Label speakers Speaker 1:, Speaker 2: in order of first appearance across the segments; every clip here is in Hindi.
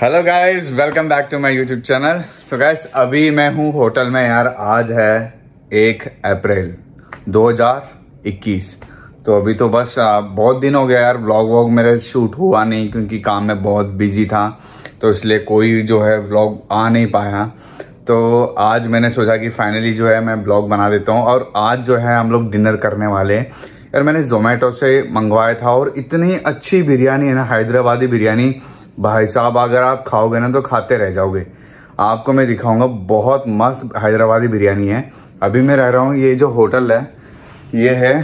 Speaker 1: Hello guys welcome back to my YouTube channel so guys अभी मैं हूँ होटल में यार। आज है एक अप्रैल 2021 तो अभी तो बस बहुत दिन हो गया यार। व्लॉग व्लॉग मेरे शूट हुआ नहीं क्योंकि काम में बहुत बिज़ी था। तो इसलिए कोई जो है व्लॉग आ नहीं पाया। तो आज मैंने सोचा कि फाइनली जो है मैं ब्लॉग बना देता हूँ। और आज जो है हम लोग डिनर करने वाले यार, मैंने जोमेटो से मंगवाया था और इतनी अच्छी बिरयानी है ना, हैदराबादी बिरयानी। भाई साहब, अगर आप खाओगे ना तो खाते रह जाओगे। आपको मैं दिखाऊँगा, बहुत मस्त हैदराबादी बिरयानी है। अभी मैं रह रहा हूँ, ये जो होटल है, ये है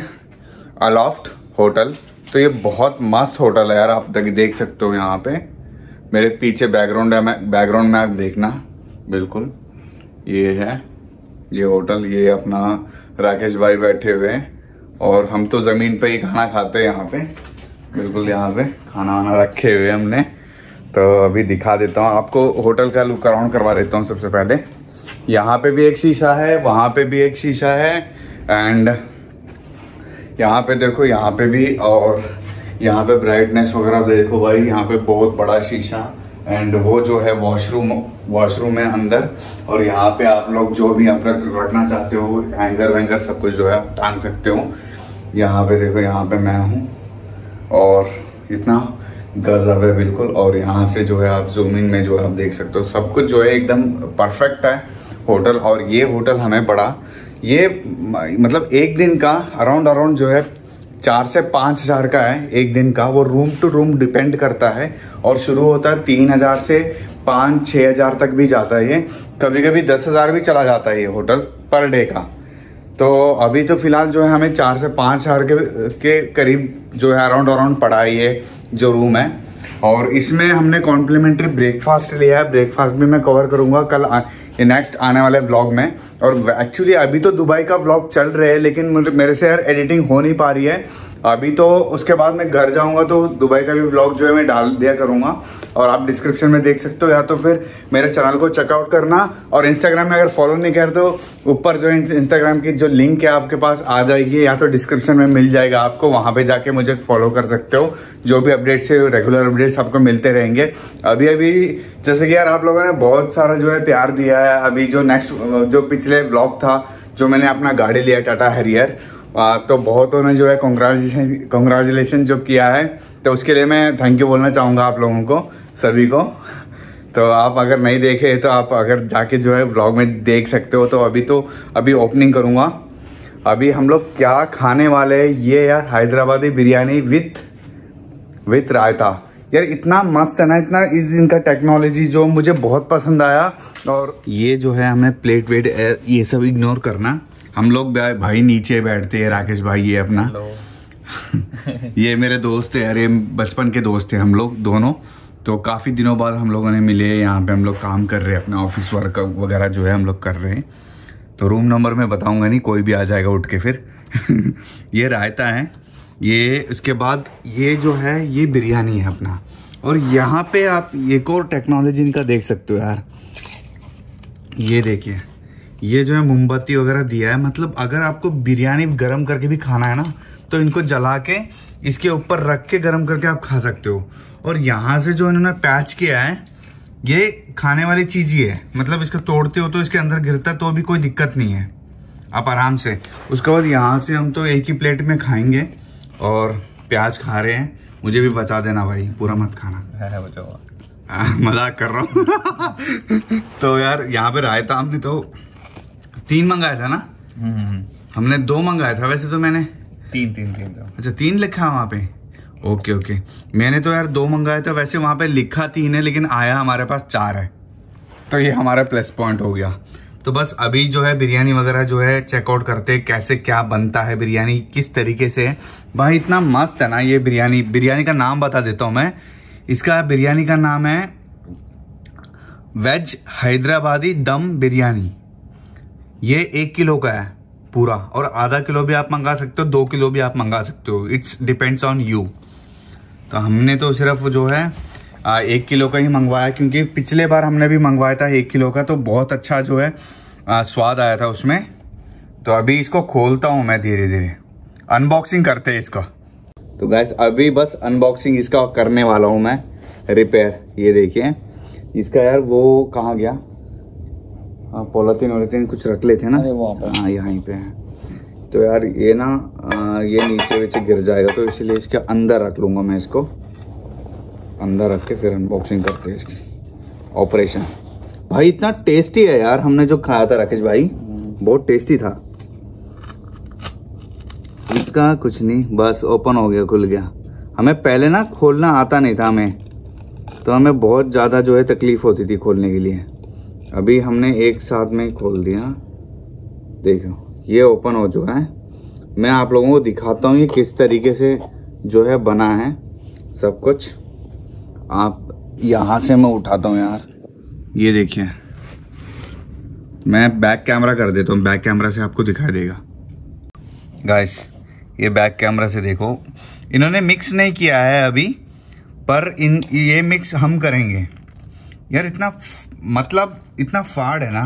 Speaker 1: अलॉफ्ट होटल। तो ये बहुत मस्त होटल है यार, आप तक देख सकते हो यहाँ पे। मेरे पीछे बैकग्राउंड है बैकग्राउंड में आप देखना। बिल्कुल, ये है, ये होटल, ये अपना राकेश भाई बैठे हुए हैं। और हम तो ज़मीन पे ही खाना खाते हैं यहाँ पे। बिल्कुल यहाँ पे खाना वाना रखे हुए हमने। तो अभी दिखा देता हूँ। आपको होटल का लुक अराउंड करवा देता हूँ सबसे पहले। यहाँ पे भी एक शीशा है, वहाँ पे भी एक शीशा है एंड यहाँ पे देखो, यहाँ पे भी और यहाँ पे ब्राइटनेस वगैरह देखो भाई, यहाँ पे बहुत बड़ा शीशा एंड वो जो है वॉशरूम वॉशरूम है अंदर, और यहाँ पे आप लोग जो भी आप रखना चाहते हो हैंगर वैंगर सब कुछ जो है आप टांग सकते हो। यहाँ पे देखो, यहाँ पे मैं हूँ, और इतना। गजब है, बिल्कुल। और यहाँ से जो है, आप जूमिंग में जो है, आप देख सकते हो। सब कुछ जो है, एकदम परफेक्ट है होटल और ये होटल हमें पड़ा। ये मतलब एक दिन का अराउंड अराउंड जो है, चार से पाँच हज़ार का है एक दिन का। वो रूम टू रूम डिपेंड करता है। और शुरू होता है तीन हज़ार से पाँच छः हज़ार तक भी जाता है ये। कभी कभी दस हज़ार भी चला जाता है ये होटल पर डे का। तो अभी तो फ़िलहाल जो है हमें चार से पाँच हज़ार के, के करीब जो है अराउंड अराउंड पड़ा है ये जो रूम है। और इसमें हमने कॉम्प्लीमेंट्री ब्रेकफास्ट लिया है। ब्रेकफास्ट भी मैं कवर करूँगा कल नेक्स्ट आने वाले व्लॉग में। और एक्चुअली अभी तो दुबई का व्लॉग चल रहे हैं लेकिन मेरे से यार एडिटिंग हो नहीं पा रही है। अभी तो उसके बाद मैं घर जाऊँगा तो दुबई का भी व्लॉग जो है मैं डाल दिया करूँगा। और आप डिस्क्रिप्शन में देख सकते हो या तो फिर मेरे चैनल को चेकआउट करना। और इंस्टाग्राम में अगर फॉलो नहीं कर तो ऊपर जो इंस्टाग्राम की जो लिंक है आपके पास आ जाएगी या तो डिस्क्रिप्शन में मिल जाएगा आपको। वहाँ पर जाके मुझे फॉलो कर सकते हो। जो भी अपडेट्स है रेगुलर अपडेट्स आपको मिलते रहेंगे। अभी अभी, जैसे कि यार आप लोगों ने बहुत सारा जो है प्यार दिया है। अभी जो नेक्स्ट जो पिछले ब्लॉग था, जो मैंने अपना गाड़ी लिया टाटा हैरियर तो बहुतों ने जो है कॉन्ग्रेचुलेशन कॉन्ग्रेचुलेशन जो किया है तो उसके लिए मैं थैंक यू बोलना चाहूँगा आप लोगों को, सभी को। तो आप अगर नहीं देखे तो आप अगर जाके जो है ब्लॉग में देख सकते हो तो अभी तो अभी ओपनिंग करूँगा। अभी हम लोग क्या खाने वाले हैं, ये यार हैदराबादी बिरयानी विथ विथ रायता। यार इतना मस्त है ना, इतना इस इनका टेक्नोलॉजी जो मुझे बहुत पसंद आया, और ये जो है हमें प्लेट वेट, ये सब इग्नोर करना। हम लोग भाई नीचे बैठते हैं राकेश भाई ये अपना। ये मेरे दोस्त है अरे बचपन के दोस्त थे हम लोग दोनों। तो काफ़ी दिनों बाद हम लोगों ने मिले यहाँ पे हम लोग काम कर रहे हैं अपना ऑफ़िस वर्क वगैरह जो है हम लोग कर रहे हैं। तो रूम नंबर मैं बताऊँगा नहीं कोई भी आ जाएगा उठ के फिर। ये रायता है ये उसके बाद ये जो है ये बिरयानी है अपना। और यहाँ पे आप एक और टेक्नोलॉजी इनका देख सकते हो यार। ये देखिए। ये जो है मोमबत्ती वगैरह दिया है मतलब अगर आपको बिरयानी गर्म करके भी खाना है ना तो इनको जला के इसके ऊपर रख के गर्म करके आप खा सकते हो। और यहाँ से जो इन्होंने पैच किया है ये खाने वाली चीज़ ही है। मतलब इसको तोड़ते हो तो इसके अंदर गिरता तो भी कोई दिक्कत नहीं है। आप आराम से। उसके बाद यहाँ से हम तो एक ही प्लेट में खाएँगे और प्याज खा रहे हैं। मुझे भी बचा देना भाई पूरा मत खाना। है मज़ाक कर रहा हूँ। तो यार यहाँ पे रायता हमने तो तीन मंगाया था ना? हम्म। हमने दो मंगाया था वैसे तो मैंने।
Speaker 2: तीन तीन तीन
Speaker 1: अच्छा तीन लिखा है वहाँ पे? Okay okay. मैंने तो यार दो मंगाया था वैसे वहाँ पे लिखा तीन है लेकिन आया हमारे पास चार है। तो ये हमारा प्लस पॉइंट हो गया। तो बस अभी जो है बिरयानी वगैरह जो है चेकआउट करते कैसे क्या बनता है बिरयानी किस तरीके से भाई इतना मस्त है ना ये बिरयानी। बिरयानी का नाम बता देता हूँ मैं। इसका बिरयानी का नाम है वेज हैदराबादी दम बिरयानी। ये एक किलो का है पूरा और आधा किलो भी आप मंगा सकते हो दो किलो भी आप मंगा सकते हो। इट्स डिपेंड्स ऑन यू तो हमने तो सिर्फ़ जो है आ, एक किलो का ही मंगवाया क्योंकि पिछले बार हमने भी मंगवाया था एक किलो का तो बहुत अच्छा जो है आ, स्वाद आया था उसमें। तो अभी इसको खोलता हूँ मैं धीरे धीरे। अनबॉक्सिंग करते हैं इसका। तो गैस अभी बस अनबॉक्सिंग इसका करने वाला हूँ मैं। रिपेयर ये देखिए। इसका यार वो कहाँ गया? हाँ पोलातीन वोलातीन कुछ रख लेते हैं ना? हाँ यहाँ पे है। तो यार ये ना ये नीचे वीचे गिर जाएगा तो इसलिए इसके अंदर रख लूँगा मैं इसको। अंदर रख के फिर अनबॉक्सिंग करते हैं इसकी। ऑपरेशन भाई इतना टेस्टी है यार हमने जो खाया था राकेश भाई बहुत टेस्टी था। इसका कुछ नहीं बस ओपन हो गया खुल गया। हमें पहले ना खोलना आता नहीं था हमें। तो हमें बहुत ज़्यादा जो है तकलीफ़ होती थी खोलने के लिए। अभी हमने एक साथ में खोल दिया। देखो, ये ओपन हो चुका है। मैं आप लोगों को दिखाता हूँ ये किस तरीके से जो है बना है सब कुछ। आप यहाँ से मैं उठाता हूँ यार। ये देखिए। मैं बैक कैमरा कर देता हूँ। बैक कैमरा से आपको दिखाई देगा। गाइस ये बैक कैमरा से देखो। इन्होंने मिक्स नहीं किया है अभी, पर इन, ये मिक्स हम करेंगे। यार, इतना मतलब इतना फाड़ है ना।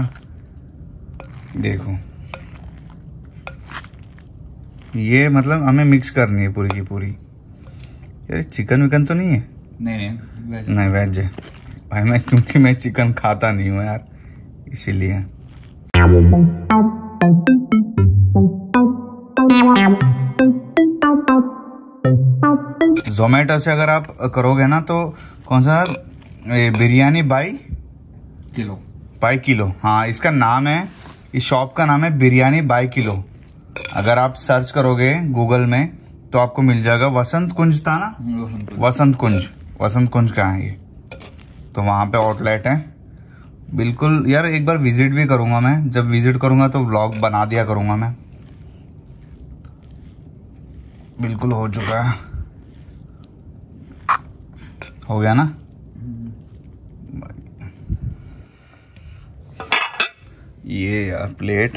Speaker 1: देखो। ये मतलब हमें मिक्स करनी है पूरी की पूरी। यार चिकन विकन तो नहीं है?
Speaker 2: नहीं नहीं वेज
Speaker 1: नहीं वेज है। भाई मैं क्योंकि मैं चिकन खाता नहीं हूँ यार इसीलिए। जोमेटो से अगर आप करोगे ना तो कौन सा? Biryani by?
Speaker 2: Kilo.
Speaker 1: By kilo हाँ इसका नाम है इस शॉप का नाम है बिरयानी बाई किलो अगर आप सर्च करोगे गूगल में तो आपको मिल जाएगा वसंत कुंज था ना? वसंत कुंज वसंत कुंज का है ये। तो वहाँ पे आउटलेट है। बिल्कुल यार एक बार विज़िट भी करूँगा मैं। जब विज़िट करूँगा तो व्लॉग बना दिया करूँगा मैं। बिल्कुल हो चुका है। हो गया ना? ये यार प्लेट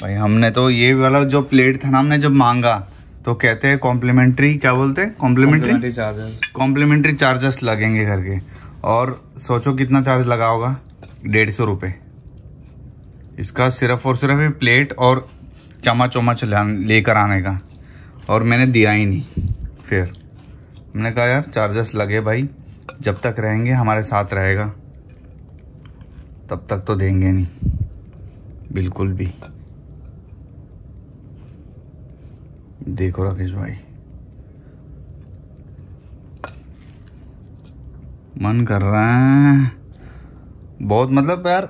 Speaker 1: भाई हमने तो ये वाला जो प्लेट था ना हमने जब मांगा तो कहते हैं कॉम्प्लीमेंट्री क्या बोलते हैं? कॉम्प्लीमेंट्री
Speaker 2: चार्जेस
Speaker 1: कॉम्प्लीमेंट्री चार्जेस लगेंगे करके और सोचो कितना चार्ज लगा होगा? डेढ़ सौ रुपये इसका सिर्फ़ और सिर्फ़ ये प्लेट और चम्मच वमच लेकर आने का। और मैंने दिया ही नहीं। फिर हमने कहा यार चार्जेस लगे भाई। जब तक रहेंगे हमारे साथ रहेगा। तब तक तो देंगे नहीं। बिल्कुल भी। देखो राकेश भाई। मन कर रहा है। बहुत मतलब यार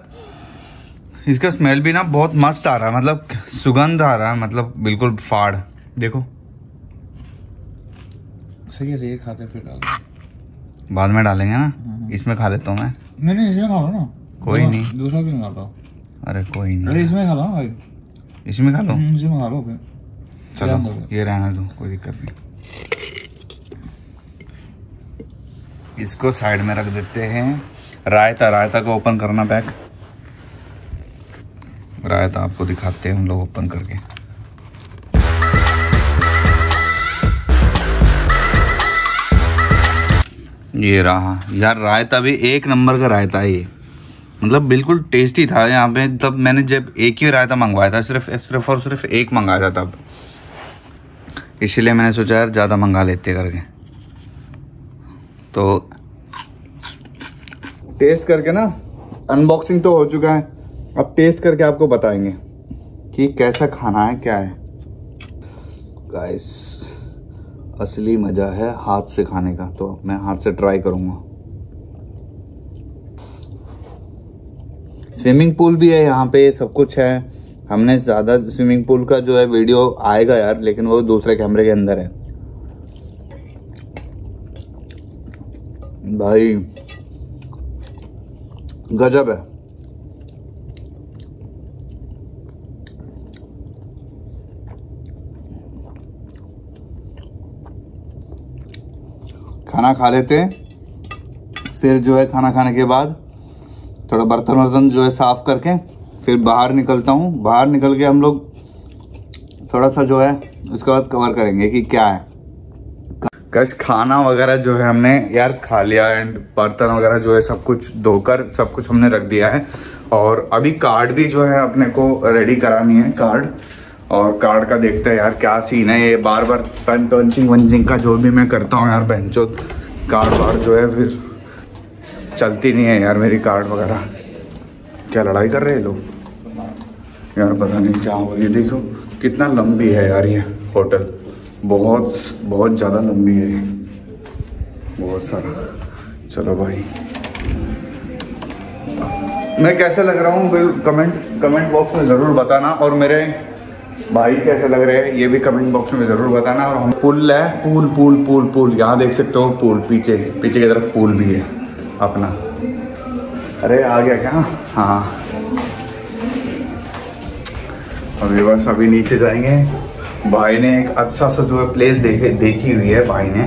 Speaker 1: इसका स्मेल भी ना बहुत मस्त आ रहा है मतलब सुगंध आ रहा है मतलब बिल्कुल फाड़। देखो।
Speaker 2: सही है सही है खाते फिर डाल
Speaker 1: बाद में डालेंगे ना। इसमें खा लेता हूँ मैं।
Speaker 2: नहीं नहीं इसमें खा लो ना।
Speaker 1: कोई नहीं।
Speaker 2: दूसरा क्यों खा लो
Speaker 1: अरे कोई
Speaker 2: अरे
Speaker 1: नहीं
Speaker 2: इसमें खा लो भाई।
Speaker 1: इसमें खा लो।
Speaker 2: हम्म, इसमें खा लो फिर।
Speaker 1: चलो ये रहना दो कोई दिक्कत नहीं। इसको साइड में रख देते हैं। रायता रायता को ओपन करना पैक। रायता आपको दिखाते हैं हम लोग ओपन करके। ये रहा। यार रायता भी एक नंबर का रायता है ये। मतलब बिल्कुल टेस्टी था यहाँ पे। तब मैंने जब एक ही रायता मंगवाया था, सिर्फ़ सिर्फ़ और सिर्फ़ एक मंगाया था तब। इसीलिए मैंने सोचा यार ज़्यादा मंगा लेते करके। तो टेस्ट करके ना अनबॉक्सिंग तो हो चुका है। अब टेस्ट करके आपको बताएँगे कि कैसा खाना है, क्या है। गाइस असली मज़ा है हाथ से खाने का तो मैं हाथ से ट्राई करूँगा। स्विमिंग पूल भी है, यहाँ पे सब कुछ है। हमने ज़्यादा स्विमिंग पूल का जो है वीडियो आएगा यार, लेकिन वो दूसरे कैमरे के अंदर है। भाई, गजब है। खाना खा लेते फिर जो है खाना खाने के बाद थोड़ा बर्तन वर्तन जो है साफ़ करके फिर बाहर निकलता हूँ। बाहर निकल के हम लोग थोड़ा सा जो है उसके बाद कवर करेंगे कि क्या है। कश खाना वगैरह जो है हमने यार खा लिया एंड बर्तन वगैरह जो है सब कुछ धोकर सब कुछ हमने रख दिया है। और अभी कार्ड भी जो है अपने को रेडी करानी है कार्ड और कार्ड का देखते हैं यार क्या सीन है। ये बार बार पेन पंचिंग वंचिंग का जो भी मैं करता हूँ यार बेंचो कार्ड वार्ड जो है फिर चलती नहीं है यार मेरी कार्ड वगैरह। क्या लड़ाई कर रहे हैं लोग? यार पता नहीं क्या हो रही है। देखो, कितना लंबी है यार ये होटल बहुत बहुत ज़्यादा लंबी है बहुत सारा। चलो भाई। मैं कैसे लग रहा हूँ? कमेंट कमेंट बॉक्स में ज़रूर बताना और मेरे भाई कैसे लग रहे हैं, ये भी कमेंट बॉक्स में ज़रूर बताना। और हम पुल है, पुल पुल पुल पुल। यहाँ देख सकते हो, पुल पीछे पीछे की तरफ़ पुल भी है। अपना। अरे आ गया क्या? हाँ। अभी बस अभी नीचे जाएँगे। भाई ने एक अच्छा सा जो है प्लेस देखे देखी हुई है भाई ने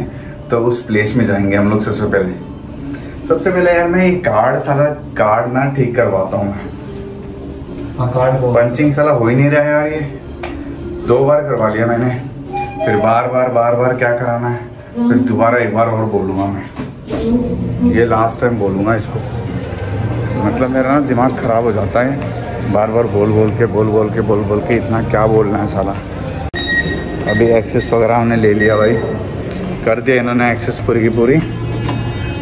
Speaker 1: तो उस प्लेस में जाएँगे हम लोग सबसे पहले। सबसे पहले यार मैं कार्ड साला कार्ड ना ठीक करवाता हूँ मैं।
Speaker 2: हाँ कार्ड
Speaker 1: पंचिंग साला हो ही नहीं रहा है यार ये। दो बार करवा लिया मैंने। फिर बार बार बार बार क्या कराना है? फिर दोबारा एक बार और बोलूँगा मैं। ये लास्ट टाइम बोलूँगा इसको। मतलब मेरा ना दिमाग ख़राब हो जाता है। बार बार बोल बोल के, बोल बोल के, बोल बोल के इतना क्या बोलना है साला। अभी एक्सेस वगैरह हमने ले लिया भाई। कर दिया इन्होंने एक्सेस पूरी की पूरी।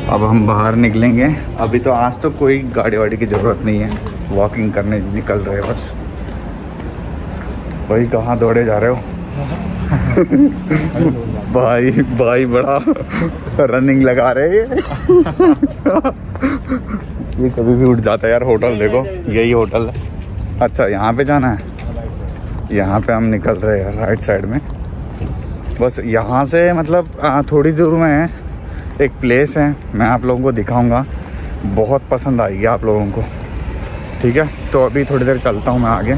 Speaker 1: अब हम बाहर निकलेंगे। अभी तो आज तो कोई गाड़ी वाड़ी की ज़रूरत नहीं है। वॉकिंग करने निकल रहे बस। भाई कहाँ दौड़े जा रहे हो? भाई भाई बड़ा रनिंग लगा रहे ये। ये कभी भी उठ जाता है यार होटल देखो यही होटल है। अच्छा यहाँ पे जाना है? यहाँ पे हम निकल रहे हैं राइट साइड में। बस यहाँ से मतलब थोड़ी दूर में है। एक प्लेस है मैं आप लोगों को दिखाऊँगा। बहुत पसंद आएगी आप लोगों को। ठीक है? तो अभी थोड़ी देर चलता हूँ मैं आगे।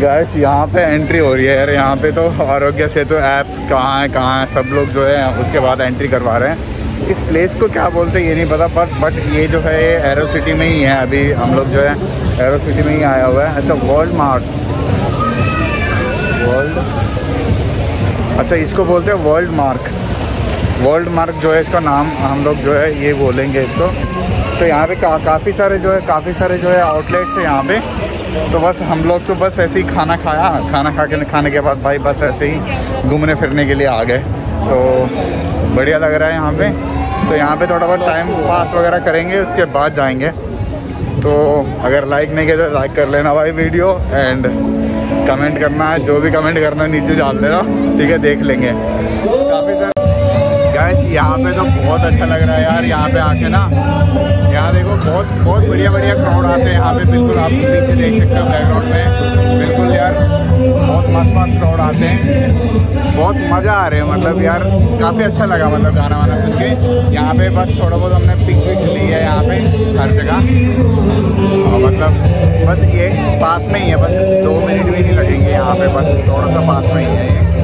Speaker 1: गैस यहाँ पे एंट्री हो रही है यार। यहाँ पे तो आरोग्य सेतु ऐप कहाँ है कहाँ है सब लोग जो है उसके बाद एंट्री करवा रहे हैं। इस प्लेस को क्या बोलते हैं ये नहीं पता बट बट ये जो है ये एरो सिटी में ही है अभी हम लोग जो है। एरो सिटी में ही आया हुआ है। अच्छा वर्ल्ड मार्ट वर्ल्ड अच्छा इसको बोलते हैं वर्ल्ड मार्क वर्ल्ड मार्क जो है इसका नाम हम लोग जो है ये बोलेंगे इसको। तो यहाँ पे का, काफ़ी सारे जो है काफ़ी सारे जो है आउटलेट्स हैं यहाँ पे। तो बस हम लोग तो बस ऐसे ही खाना खाया। खाना खा के खाने के बाद भाई बस ऐसे ही घूमने फिरने के लिए आ गए। तो बढ़िया लग रहा है यहाँ पे। तो यहाँ पे थोड़ा बहुत टाइम पास वगैरह करेंगे, उसके बाद जाएँगे। तो अगर लाइक नहीं किया तो लाइक कर लेना भाई वीडियो एंड कमेंट करना है जो भी कमेंट करना है नीचे डाल देना, ठीक है, देख लेंगे। काफ़ी सारे गैस यहाँ पे तो बहुत अच्छा लग रहा है यार, यहाँ पे आके ना यहाँ देखो, बहुत बहुत बढ़िया बढ़िया क्राउड आते हैं यहाँ पे। बिल्कुल आप पीछे देख सकते हो बैकग्राउंड में। बिल्कुल यार, बहुत मस्त मस्त क्राउड आते हैं। बहुत मज़ा आ रहा है मतलब यार, काफ़ी अच्छा लगा मतलब गाना वाना सुन के। यहाँ पे बस थोड़ा बहुत हमने पिक पिक ली है यहाँ पे, हर जगह। और मतलब बस ये पास में ही है, बस दो मिनट भी नहीं लगेंगे यहाँ पे, बस थोड़ा सा पास में ही है ये।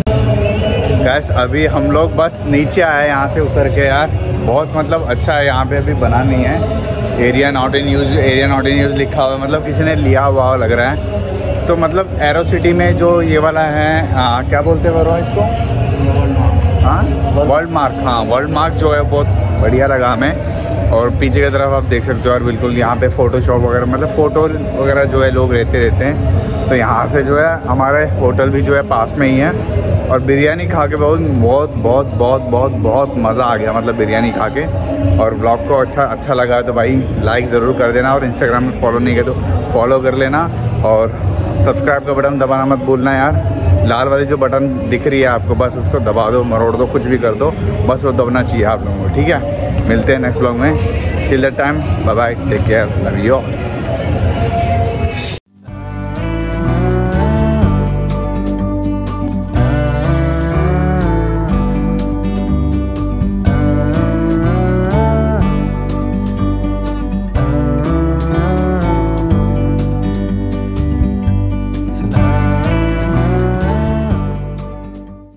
Speaker 1: गैस अभी हम लोग बस नीचे आए यहाँ से उतर के यार। बहुत मतलब अच्छा है यहाँ पे अभी बना नहीं है। Area not in use area not in use लिखा हुआ है। मतलब किसी ने लिया हुआ लग रहा है। तो मतलब एरो सिटी में जो ये वाला है आ, क्या बोलते हैं इसको? हाँ? वर्ल्ड मार्क हाँ वर्ल्ड मार्क जो है बहुत बढ़िया लगा हमें। और पीछे की तरफ़ आप देख सकते हो यार बिल्कुल यहाँ पे फ़ोटोशॉप वगैरह मतलब फ़ोटो वगैरह जो है लोग रहते रहते हैं। तो यहाँ से जो है हमारे होटल भी जो है पास में ही है। और बिरयानी खा के बहुत बहुत बहुत बहुत बहुत बहुत मज़ा आ गया मतलब बिरयानी खा के और ब्लॉग को अच्छा अच्छा लगा तो भाई लाइक ज़रूर कर देना और इंस्टाग्राम में फॉलो नहीं किया तो फॉलो कर लेना। और सब्सक्राइब का बटन दबाना मत भूलना यार। लाल वाली जो बटन दिख रही है आपको, बस उसको दबा दो, मरोड़ दो, कुछ भी कर दो, बस वो दबना चाहिए आप लोगों को, ठीक है? मिलते हैं नेक्स्ट ब्लॉग में। Till the time bye bye take care love you